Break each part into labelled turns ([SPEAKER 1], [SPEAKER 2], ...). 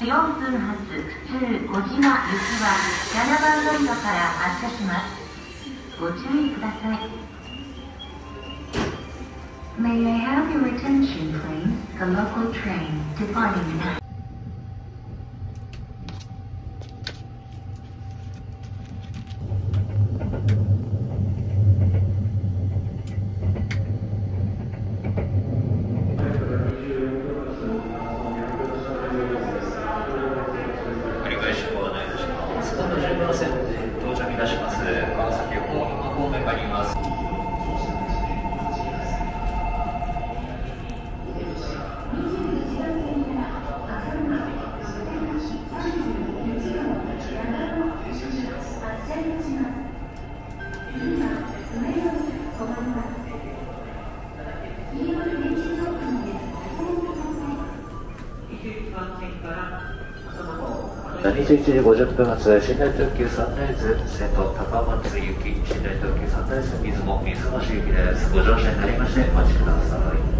[SPEAKER 1] 4分発中小島行きは7番乗り場から発車しますご注意ください May I have your attention, please? The local train departing now.
[SPEAKER 2] 11時50分発、寝台特急サンライズ瀬戸高松行き、寝台特急サンライズ出雲、水橋行きです。ご乗車になりましてお待ちください。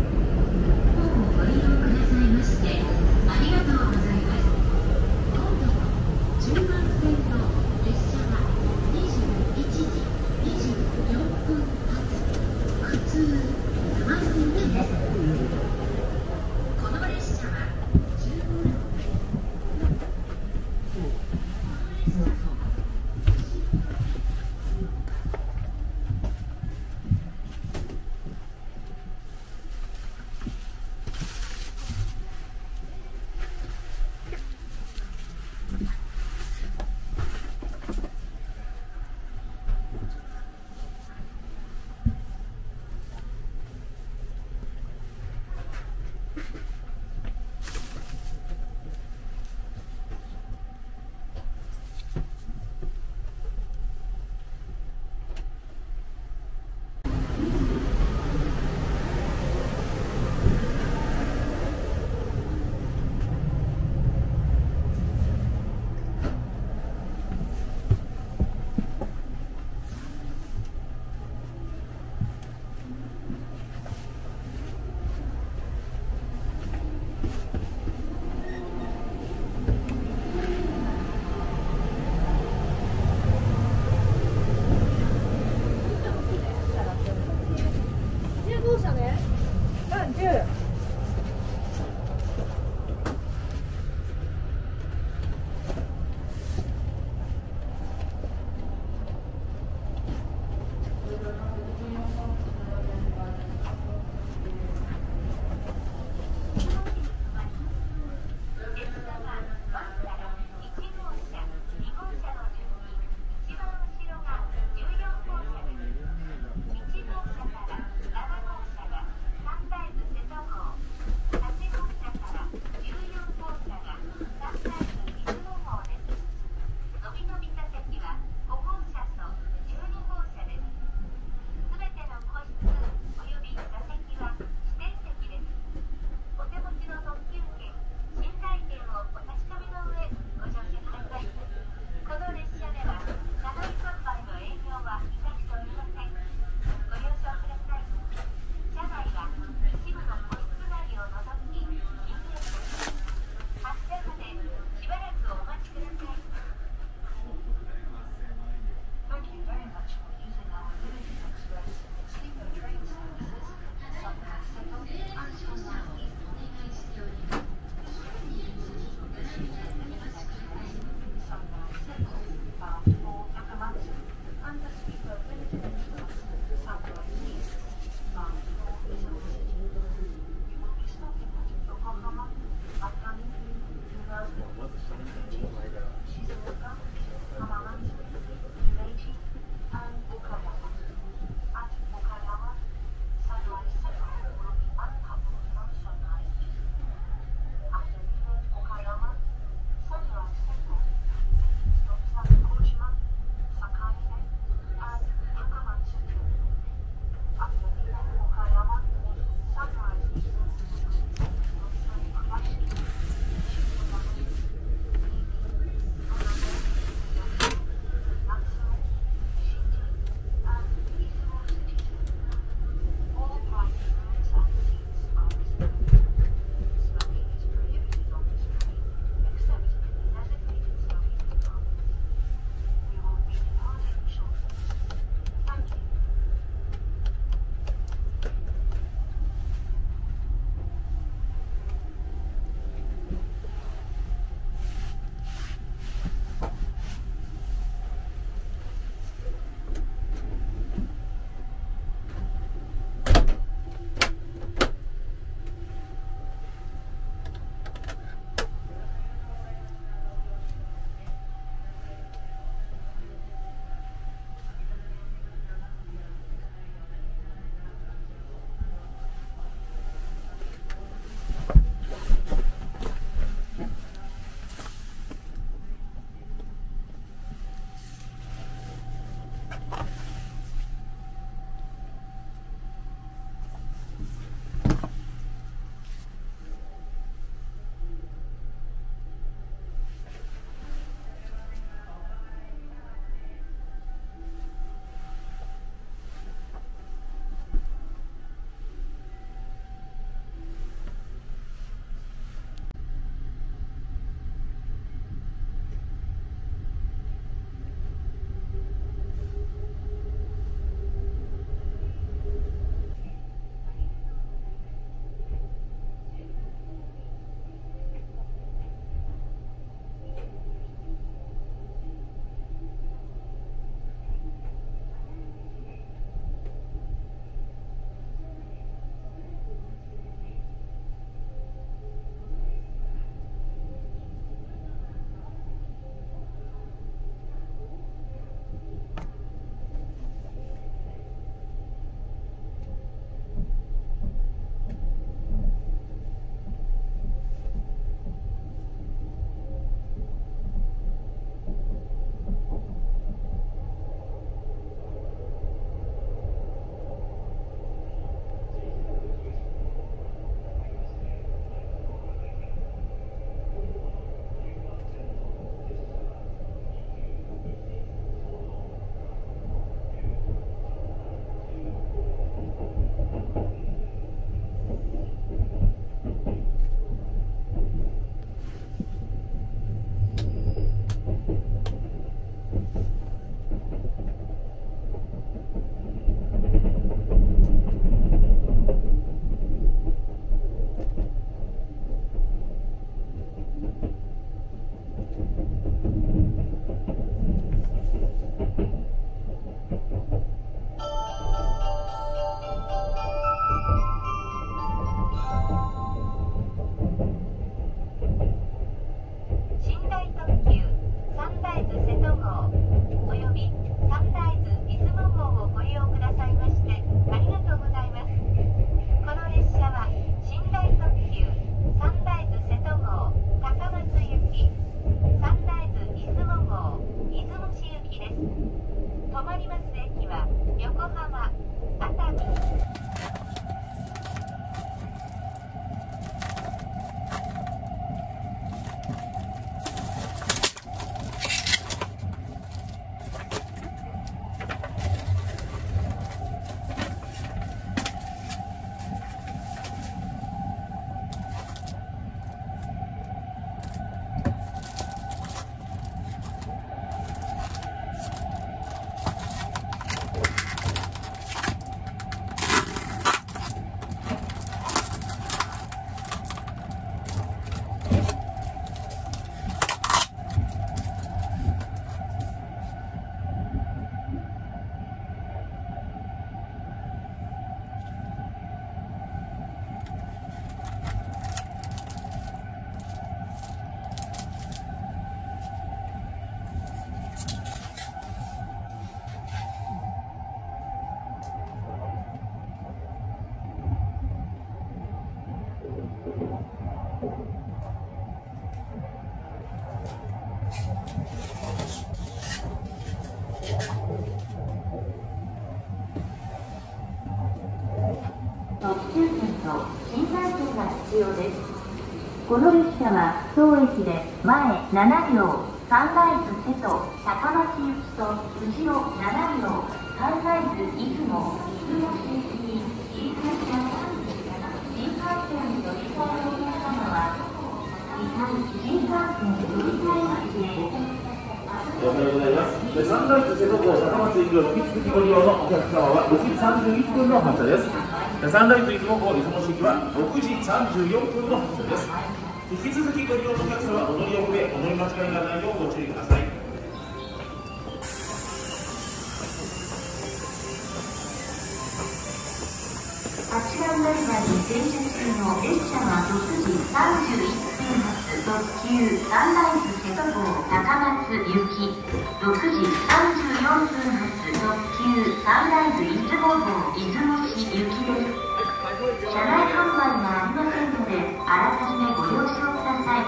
[SPEAKER 1] この列車は当駅で前7両サンライズ瀬戸高松行きと後ろ7両サンライズ出雲出雲市行きに新幹線新幹線に乗り換えのお客様は新幹線乗り換え待ちです
[SPEAKER 3] おはようございます。でサンライズ瀬戸号高松行きを引き続きご利用のお客様は6時31分の発車です。サンライズ出雲号出雲市は6時34分の発車です。引き続きご利用のお客様はお乗り遅れ、お乗り間違いがないようご注意ください。
[SPEAKER 1] あちら乗り場に停車中の列車は6時31分発特急サンライズ瀬戸号高松行き6時34分発特急サンライズ出雲号出雲市行きです車内販売がありませんのであらかじめご了承ください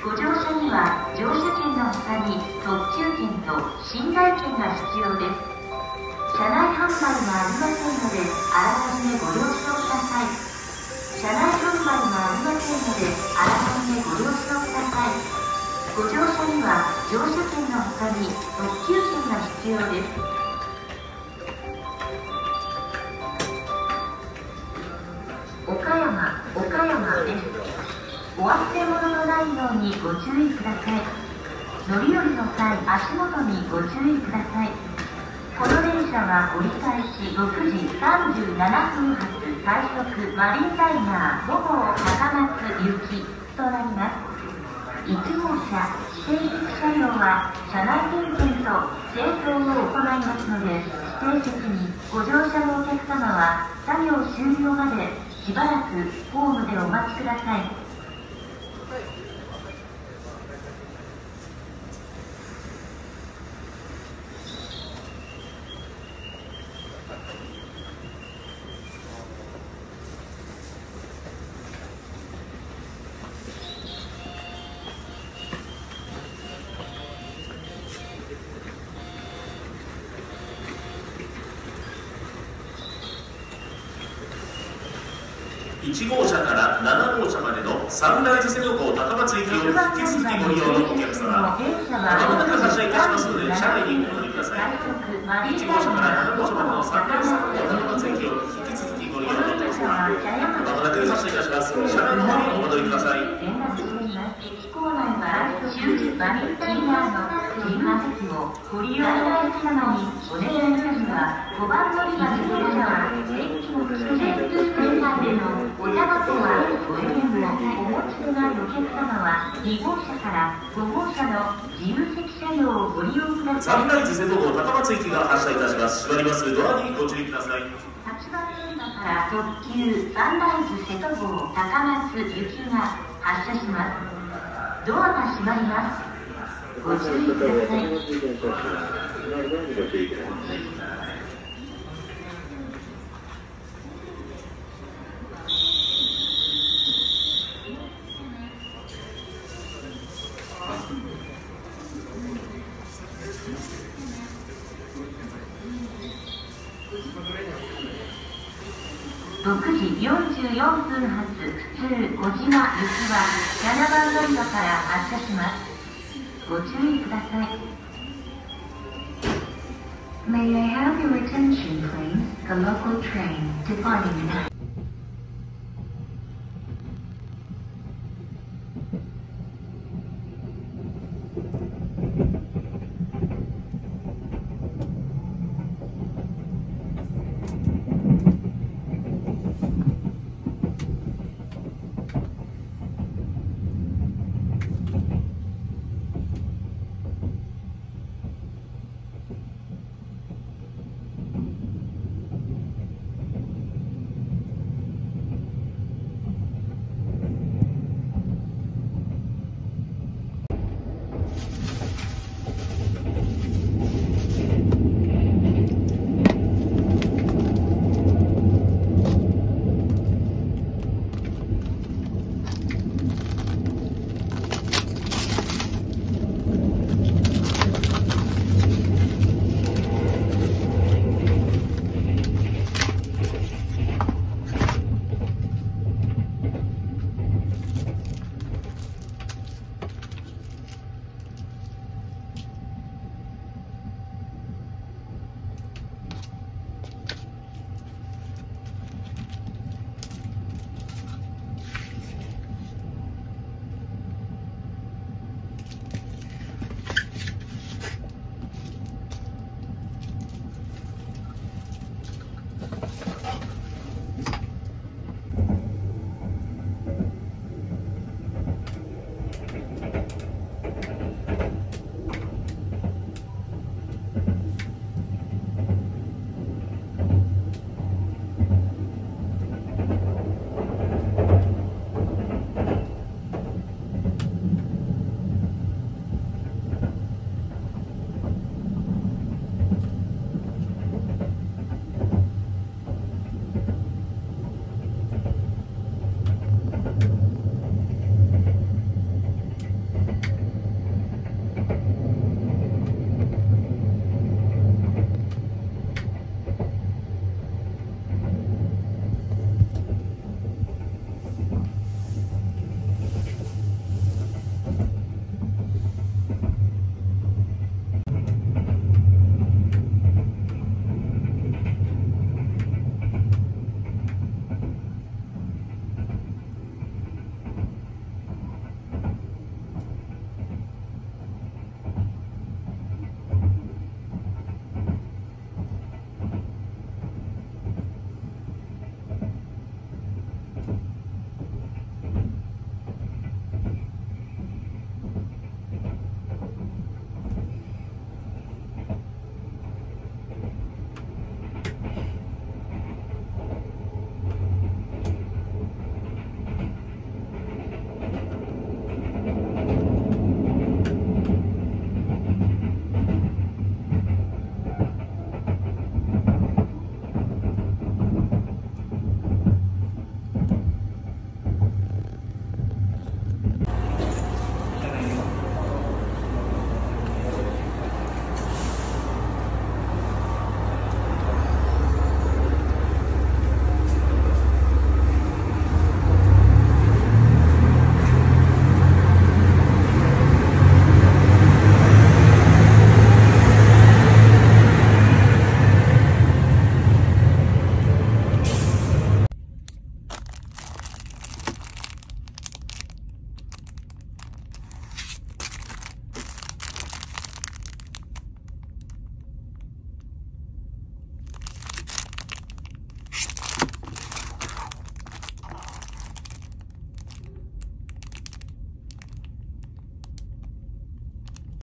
[SPEAKER 1] ご乗車には乗車券の他に特急券と寝台券が必要です車内販売がありませんので、あらかじめご了承ください。車内販売がありませんので、あらかじめご了承ください。ご乗車には乗車券の他に特急券が必要です。山です。お忘れ物のないようにご注意ください。乗り降りの際、足元にご注意ください。この電車は折り返し6時37分発快速マリンライナー5号高松行きとなります1号車指定席車両は車内点検と清掃を行いますので指定席にご乗車のお客様は作業終了までしばらくホームでお待ちください。
[SPEAKER 3] 1号車から7号車までのサンライズ瀬戸号高松行きを引き続きご利用のお客様、まもなく発車いたしますので、車内にお乗りください。1号車から7号車までのサンライズ瀬戸号高松行きを引き続きご利用のお客様、まもなく発車いたします。車内の方にお戻りください。
[SPEAKER 1] 連絡しています。駅構内は終日バリキーナーの新馬席をご利用のお客様にお願いいたします。5番乗り場の電車は駅の基地で店内でのお茶箱はご利用をお持ちのないお客様は2号車から5号車の自由席車両をご利用ください。
[SPEAKER 3] サンライズ瀬戸号高松行きが発車いたします。閉まります。ドアにご注意ください。
[SPEAKER 1] 8番乗り場から特急サンライズ瀬戸号高松行きが発車します。ドアが閉まります。ご注意ください6時44分発普通小島行きは7番乗り場から発車しますご注意ください May I have your attention please? The local train departing now.